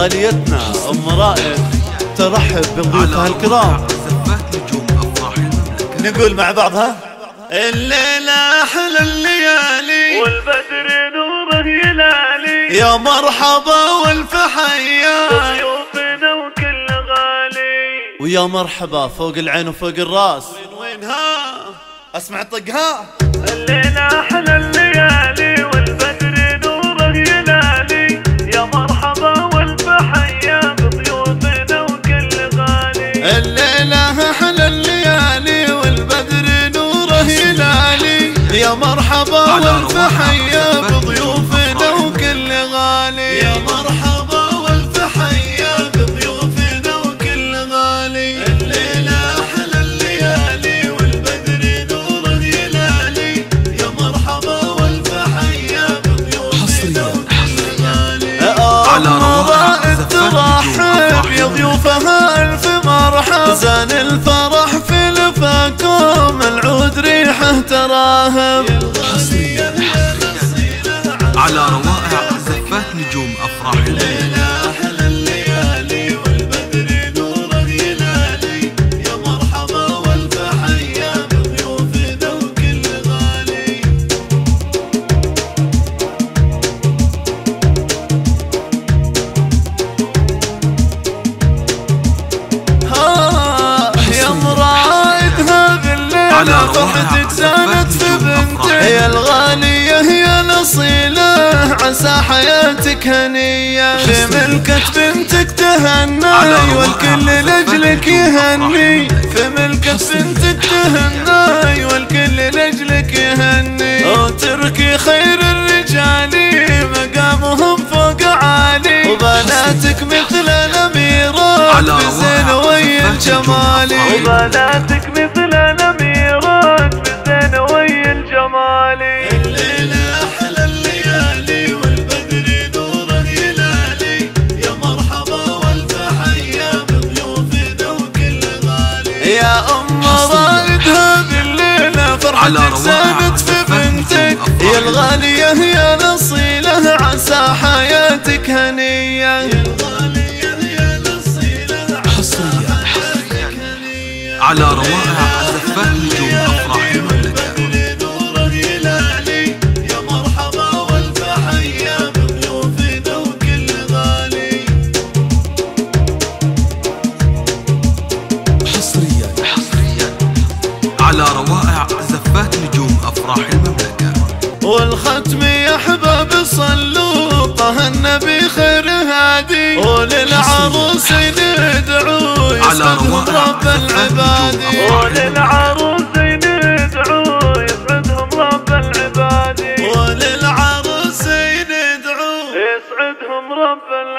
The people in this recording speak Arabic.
غاليتنا أم رائد. ترحب بضيوفها الكرام نقول مع بعضها. الليلة أحلى الليالي. والبدر نوره يلالي يا مرحبا والف حيا ضيوفنا وكل غالي. ويا مرحبا فوق العين وفوق الراس. وين وينها؟ أسمع طقها. الليلة أحلى الليالي. والف حيا بضيوفنا وكل غالي. يا مرحبا والف حيا بضيوفنا وكل غالي. الليلة أحلى الليالي والبدر نوره يلالي يا مرحبا والف حيا بضيوفنا وكل غالي. على رواحة رائد زفات نجوم ترحب أفراح يا ضيوفها ألف مرحب زان الفرح في لفاكم العود ريحه تراهب على روائع زفات نجوم أفراح المملكه أحلى الليالي والبدر يا مرحبا بضيوفنا وكل غالي ها يا الليلة فرحتك زادت في أفراح. يا الغالية هي الأصيلة عسى حياتك هنية. في ملكة بنتك تهنى والكل لأجلك نجوم يهني. في ملكة بنتك تهنى والكل لأجلك يهني. وتركي خير الرجال مقامهم فوق عالي. وبناتك مثل الأميرات بزين وي الجمالي. وبناتك مثل الأميرات بزين وي الجمالي على زادت في بنتك. يا الغالية يا الأصيلة عسى حياتك هنية. على روائع زفات نجوم افراح المملكه والختم يا أحباب صلوا طه النبي خير هادي. وللعروس ندعو على يسعدهم رب العباد. وللعروس ندعو يسعدهم رب العباد. وللعروس ندعو. يسعدهم رب العباد